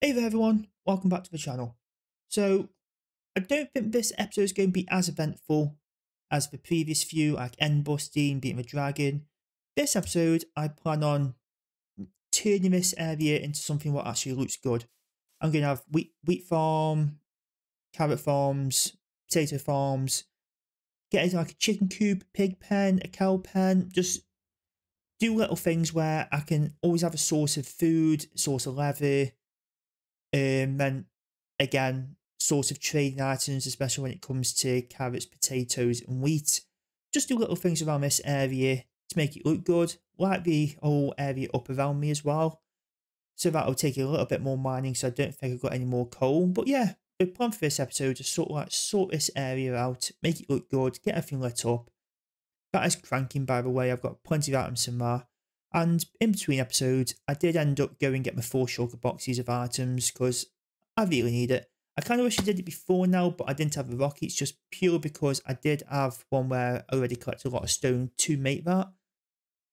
Hey there everyone, welcome back to the channel. So, I don't think this episode is going to be as eventful as the previous few, like end busting, beating the dragon. This episode, I plan on turning this area into something what actually looks good. I'm going to have wheat, wheat farm, carrot farms, potato farms, get like a chicken coop, pig pen, a cow pen, just do little things where I can always have a source of food, source of leather, um, and again, source of trading items, especially when it comes to carrots, potatoes, and wheat. Just do little things around this area to make it look good, like the whole area up around me as well. So that'll take a little bit more mining, so I don't think I've got any more coal. But yeah, the plan for this episode is sort of like sort this area out, make it look good, get everything lit up. That is cranking, by the way. I've got plenty of items in there. And in between episodes, I did end up going and get my four shulker boxes of items because I really need it. I kind of wish I did it before now, but I didn't have the rockets just pure because I did have one where I already collected a lot of stone to make that.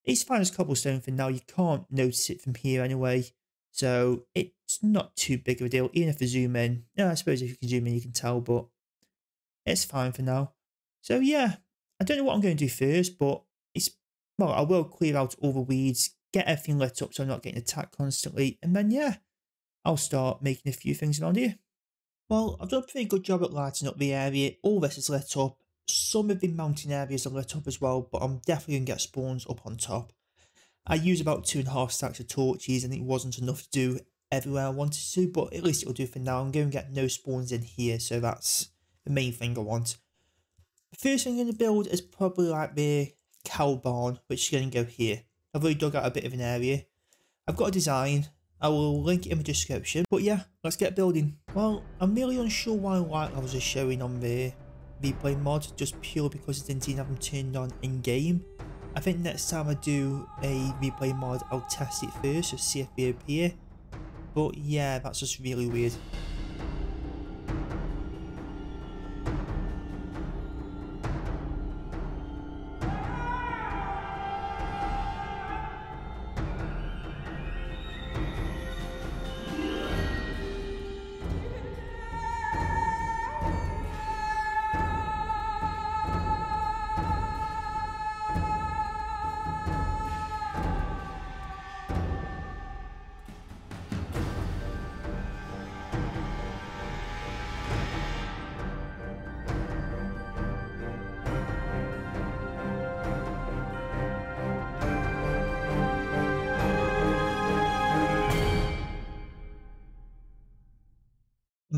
It's fine as cobblestone for now. You can't notice it from here anyway. So it's not too big of a deal, even if I zoom in. Yeah, I suppose if you can zoom in, you can tell, but it's fine for now. So yeah, I don't know what I'm going to do first, but it's well, I will clear out all the weeds, get everything lit up so I'm not getting attacked constantly, and then yeah, I'll start making a few things around here. Well, I've done a pretty good job at lighting up the area. All this is lit up. Some of the mountain areas are lit up as well, but I'm definitely going to get spawns up on top. I use about two and a half stacks of torches and it wasn't enough to do everywhere I wanted to, but at least it'll do for now. I'm going to get no spawns in here, so that's the main thing I want. The first thing I'm going to build is probably like the cow barn, which is going to go here. I've already dug out a bit of an area. I've got a design. I will link it in the description. But yeah, let's get building. Well, I'm really unsure why light levels are showing on the replay mod, just purely because I didn't even have them turned on in-game. I think next time I do a replay mod, I'll test it first to see if they appear. But yeah, that's just really weird.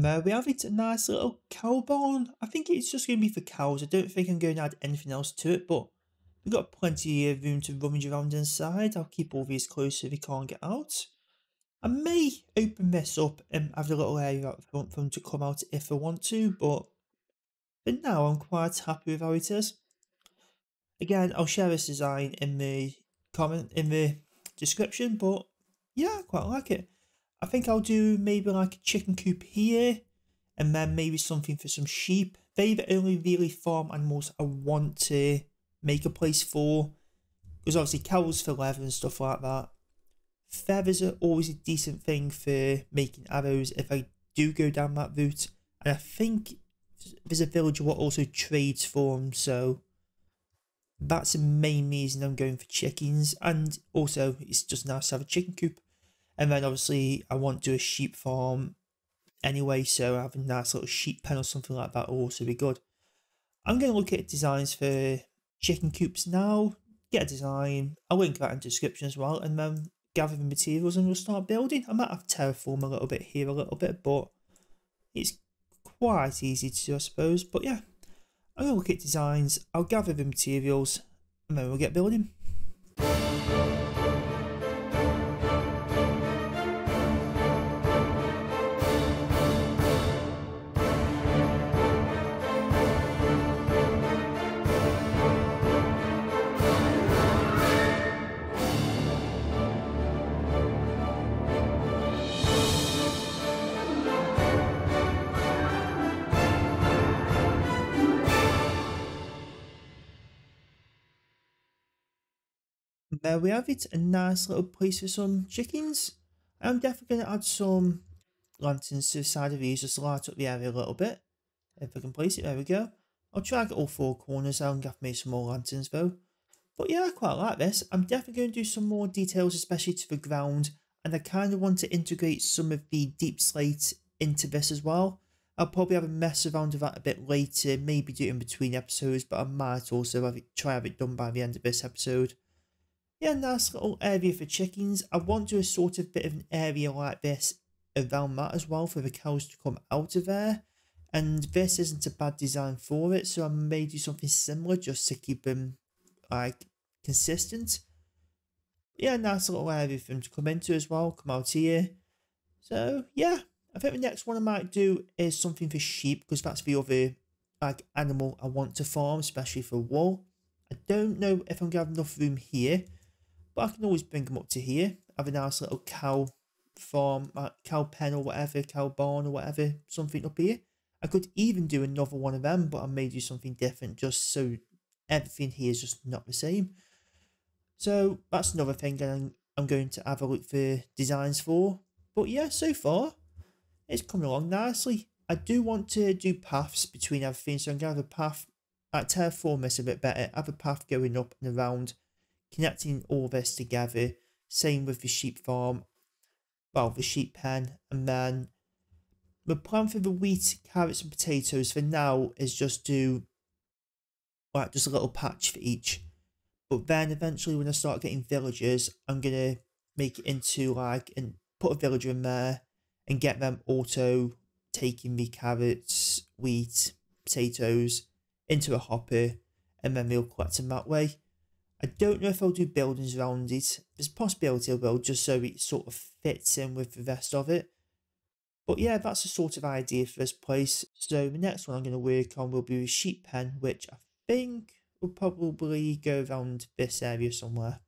There we have it, a nice little cow barn. I think it's just going to be for cows. I don't think I'm going to add anything else to it, but we've got plenty of room to rummage around inside. I'll keep all these closed so they can't get out. I may open this up and have a little area out front for them to come out if I want to, but for now I'm quite happy with how it is. Again, I'll share this design in the comment in the description, but yeah, I quite like it. I think I'll do maybe like a chicken coop here and then maybe something for some sheep. They're the only really farm animals I want to make a place for. Because obviously cows for leather and stuff like that. Feathers are always a decent thing for making arrows if I do go down that route. And I think there's a villager what also trades for them, so that's the main reason I'm going for chickens. And also, it's just nice to have a chicken coop. And then obviously I want to do a sheep farm anyway, so having a nice little sheep pen or something like that will also be good. I'm going to look at designs for chicken coops now, get a design, I'll link that in description as well, and then gather the materials and we'll start building. I might have terraform a little bit here, a little bit, but it's quite easy to do, I suppose. But yeah, I'm going to look at designs, I'll gather the materials, and then we'll get building. There we have it, a nice little place for some chickens. I'm definitely going to add some lanterns to the side of these, just to light up the area a little bit. If I can place it, there we go. I'll try and get all four corners and get me some more lanterns though. But yeah, I quite like this. I'm definitely going to do some more details, especially to the ground. And I kind of want to integrate some of the deep slate into this as well. I'll probably have a mess around with that a bit later, maybe do it in between episodes, but I might also have it, try have it done by the end of this episode. Yeah, nice little area for chickens. I want to a sort of bit of an area like this around that as well for the cows to come out of there. And this isn't a bad design for it, so I may do something similar just to keep them like consistent. Yeah, nice little area for them to come into as well, come out here. So yeah, I think the next one I might do is something for sheep because that's the other like animal I want to farm, especially for wool. I don't know if I'm to have enough room here, but I can always bring them up to here. Have a nice little cow farm, cow pen or whatever, cow barn or whatever, something up here. I could even do another one of them, but I may do something different just so everything here is just not the same. So that's another thing I'm, I'm going to have a look for designs for. But yeah, so far, it's coming along nicely. I do want to do paths between everything, so I'm going to have a path, at terraform this a bit better, have a path going up and around, connecting all this together. Same with the sheep farm, well, the sheep pen, and then the plan for the wheat, carrots and potatoes for now is just do like just a little patch for each. But then eventually when I start getting villagers, I'm to make it into like, and put a villager in there, and get them auto taking the carrots, wheat, potatoes into a hopper and then they'll collect them that way. I don't know if I'll do buildings around it. There's a possibility I will just so it sort of fits in with the rest of it. But yeah, that's the sort of idea for this place. So the next one I'm going to work on will be a sheep pen, which I think will probably go around this area somewhere.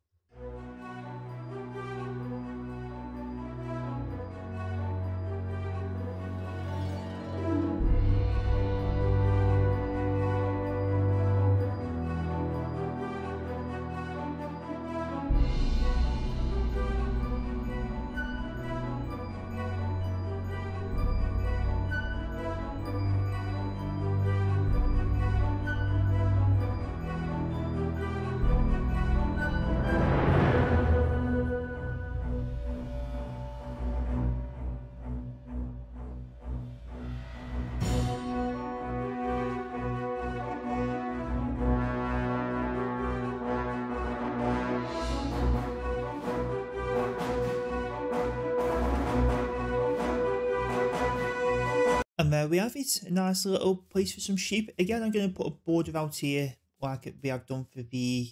And there we have it, a nice little place for some sheep. Again, I'm going to put a border out here like we have done for the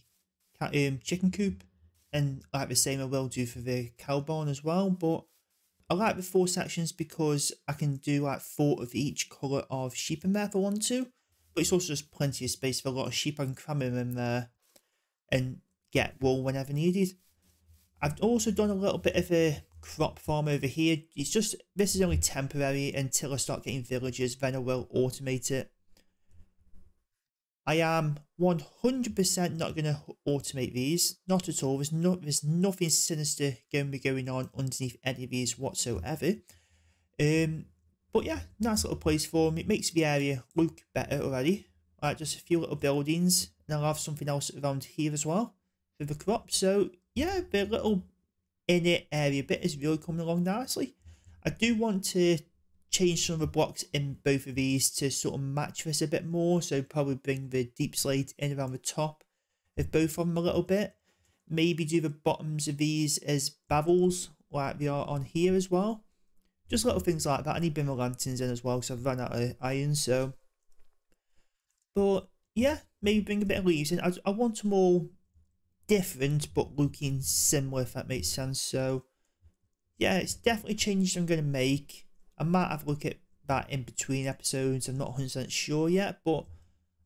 um, chicken coop. And like the same I will do for the cow barn as well. But I like the four sections because I can do like four of each colour of sheep in there if I want to. But it's also just plenty of space for a lot of sheep. I can cram them in there and get wool whenever needed. I've also done a little bit of a crop farm over here. It's just, this is only temporary until I start getting villagers, then I will automate it. I am 100% not going to automate these, not at all. There's, no, there's nothing sinister going to be going on underneath any of these whatsoever. Um, but yeah, nice little place for them. It makes the area look better already. Like just a few little buildings, and I'll have something else around here as well for the crop. So yeah, the little in it area bit is really coming along nicely. I do want to change some of the blocks in both of these to sort of match this a bit more. So probably bring the deep slate in around the top of both of them a little bit. Maybe do the bottoms of these as bevels like they are on here as well. Just little things like that. I need my lanterns in as well because I've run out of iron. So, but yeah, maybe bring a bit of leaves in. I, I want them all different but looking similar if that makes sense. So yeah it's definitely changes I'm going to make. I might have a look at that in between episodes. I'm not 100% sure yet but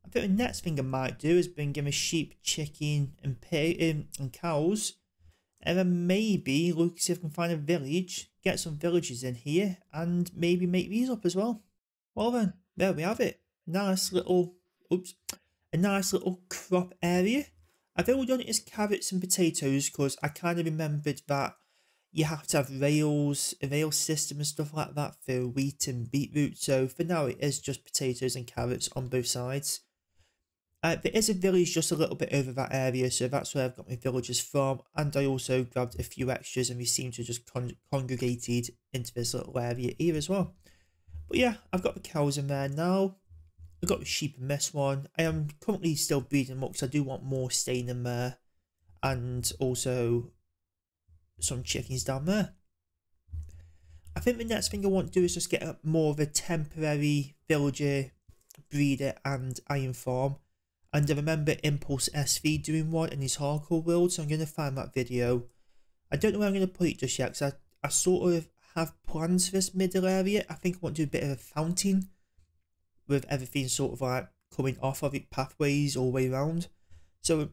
I think the next thing I might do is bring in a sheep chicken and pig um, and cows. And then maybe look see if I can find a village get some villages in here and maybe make these up as well. Well then there we have it. Nice little oops a nice little crop area I've only done it as carrots and potatoes because I kind of remembered that you have to have rails, a rail system and stuff like that for wheat and beetroot. So for now, it is just potatoes and carrots on both sides. Uh, there is a village just a little bit over that area, so that's where I've got my villagers from. And I also grabbed a few extras and we seem to just con congregated into this little area here as well. But yeah, I've got the cows in there now. I've got the sheep in this one. I am currently still breeding them up because I do want more staying in there. And also some chickens down there. I think the next thing I want to do is just get more of a temporary villager, breeder and iron farm. And I remember Impulse SV doing one in his hardcore world, so I'm going to find that video. I don't know where I'm going to put it just yet, because I, I sort of have plans for this middle area. I think I want to do a bit of a fountain, with everything sort of like coming off of it, pathways all the way around. So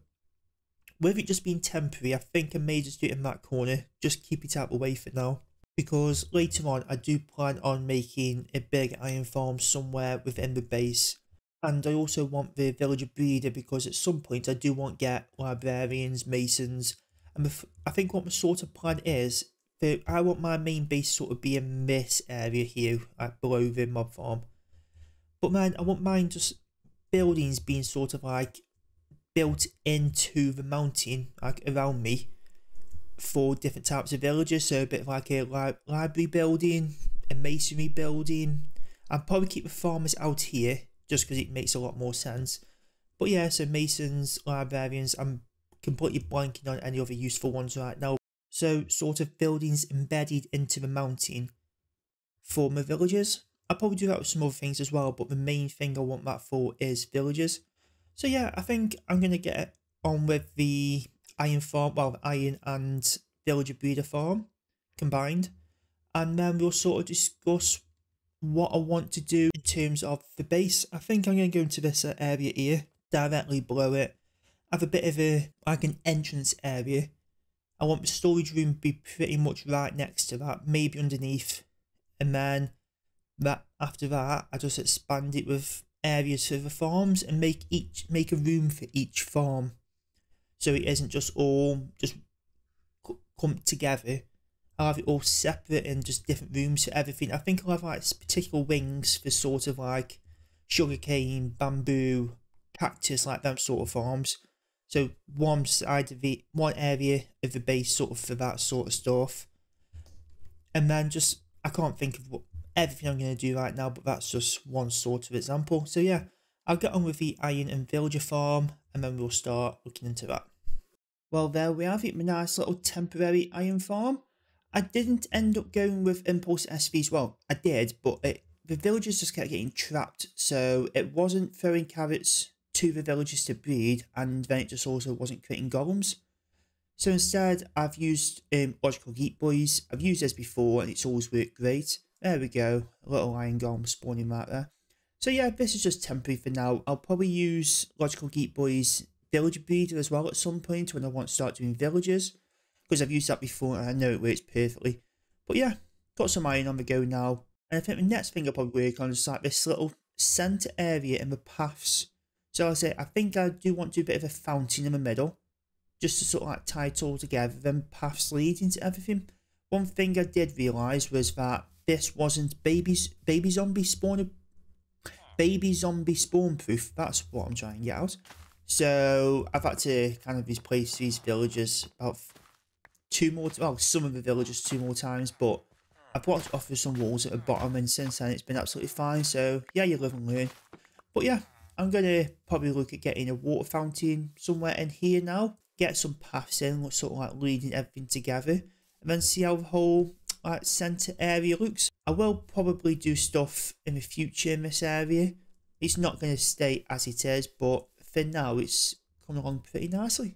with it just being temporary, I think I may just do it in that corner, just keep it out of the way for now. Because later on, I do plan on making a big iron farm somewhere within the base. And I also want the villager breeder because at some point I do want to get librarians, masons. And I think what my sort of plan is, that I want my main base sort of be in this area here, like below the mob farm. But man, I want mine just buildings being sort of like built into the mountain like around me for different types of villages. So a bit like a li library building a masonry building. I'll probably keep the farmers out here just because it makes a lot more sense. But yeah so masons librarians i'm completely blanking on any other useful ones right now. So sort of buildings embedded into the mountain for my villages i'll probably do that with some other things as well but the main thing i want that for is villages so yeah, I think I'm going to get on with the iron farm, well, iron and villager breeder farm combined. And then we'll sort of discuss what I want to do in terms of the base. I think I'm going to go into this area here, directly below it. have a bit of a, like an entrance area. I want the storage room to be pretty much right next to that, maybe underneath. And then that after that, I just expand it with areas for the farms and make each make a room for each farm. So it isn't just all just come together. I'll have it all separate in just different rooms for everything. I think I'll have like particular wings for sort of like sugarcane bamboo cactus like them sort of farms. So one side of the one area of the base sort of for that sort of stuff. And then just I can't think of what everything I'm going to do right now, but that's just one sort of example. So yeah, I'll get on with the iron and villager farm, and then we'll start looking into that. Well, there we have it, my nice little temporary iron farm. I didn't end up going with Impulse SVs. Well, I did, but it, the villagers just kept getting trapped. So it wasn't throwing carrots to the villagers to breed, and then it just also wasn't creating golems. So instead, I've used um, Logical Geek Boys. I've used this before, and it's always worked great. There we go. A little iron golem spawning right there. So yeah, this is just temporary for now. I'll probably use Logical Geek Boy's Village Breeder as well at some point when I want to start doing villages. Because I've used that before and I know it works perfectly. But yeah, got some iron on the go now. And I think the next thing I'll probably work on is like this little centre area in the paths. So I say, I think I do want to do a bit of a fountain in the middle. Just to sort of like tie it all together, then paths leading to everything. One thing I did realise was that this wasn't babies baby zombie spawn baby zombie spawn proof. That's what I'm trying to get out. So I've had to kind of replace these villagers about two more, well, some of the villagers two more times, but I've blocked off with some walls at the bottom, and since then it's been absolutely fine. So yeah, you live and learn. But yeah, I'm gonna probably look at getting a water fountain somewhere in here now. Get some paths in, sort of like leading everything together, and then see how the whole like centre area looks. I will probably do stuff in the future in this area. It's not going to stay as it is, but for now it's coming along pretty nicely.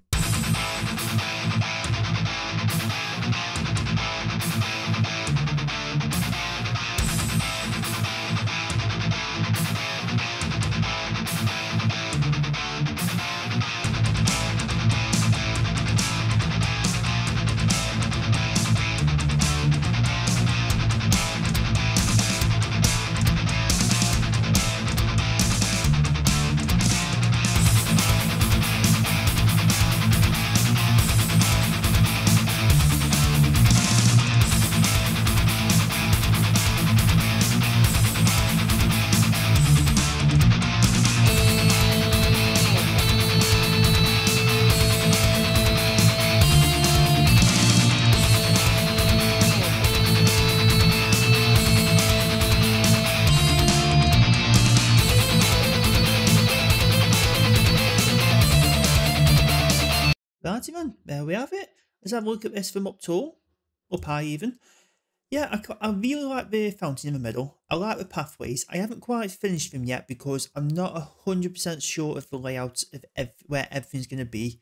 Then, there we have it. Let's have a look at this from up tall, up high even. Yeah, I, I really like the fountain in the middle. I like the pathways. I haven't quite finished them yet because I'm not 100% sure of the layout of ev where everything's going to be.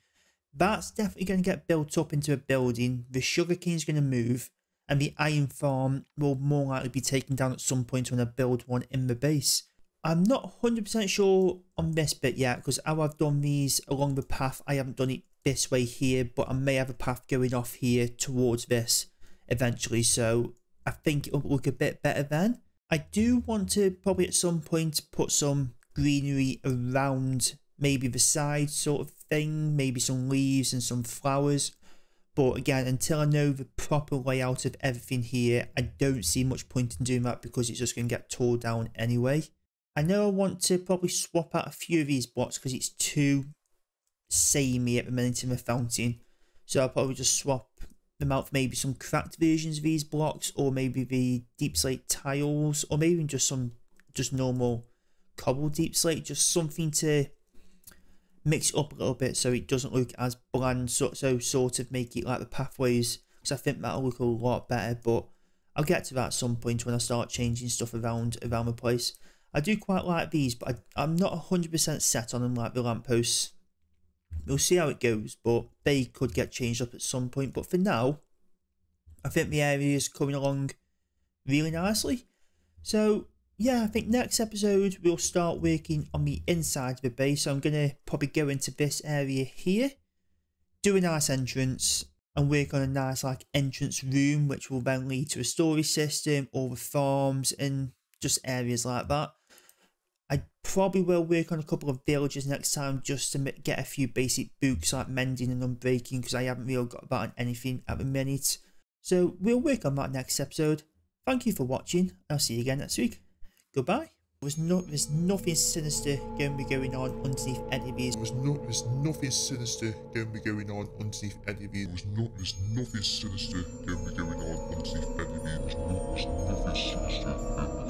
That's definitely going to get built up into a building. The sugarcane is going to move. And the iron farm will more likely be taken down at some point when I build one in the base. I'm not 100% sure on this bit yet because how I've done these along the path, I haven't done it this way here, but I may have a path going off here towards this eventually. So I think it'll look a bit better then. I do want to probably at some point put some greenery around maybe the side sort of thing, maybe some leaves and some flowers. But again, until I know the proper layout of everything here, I don't see much point in doing that because it's just going to get tore down anyway. I know I want to probably swap out a few of these blocks because it's too samey at the minute in the fountain. So I'll probably just swap them out for maybe some cracked versions of these blocks or maybe the deep slate tiles or maybe just some just normal cobble deep slate. Just something to mix up a little bit so it doesn't look as bland. So, so sort of make it like the pathways because I think that'll look a lot better. But I'll get to that at some point when I start changing stuff around around the place. I do quite like these, but I, I'm not 100% set on them like the lampposts. We'll see how it goes, but they could get changed up at some point. But for now, I think the area is coming along really nicely. So, yeah, I think next episode we'll start working on the inside of the base. So I'm going to probably go into this area here, do a nice entrance, and work on a nice like entrance room, which will then lead to a storage system, all the farms, and just areas like that. Probably will work on a couple of villages next time just to get a few basic books like mending and unbreaking because I haven't really got about anything at the minute. So we'll work on that next episode. Thank you for watching. I'll see you again next week. Goodbye. There's, no, there's nothing sinister going to be going on underneath any of these. There's, no, there's nothing sinister going to be going on underneath any of these. There's, no, there's nothing sinister going to be going on underneath any of these. There's, no, there's nothing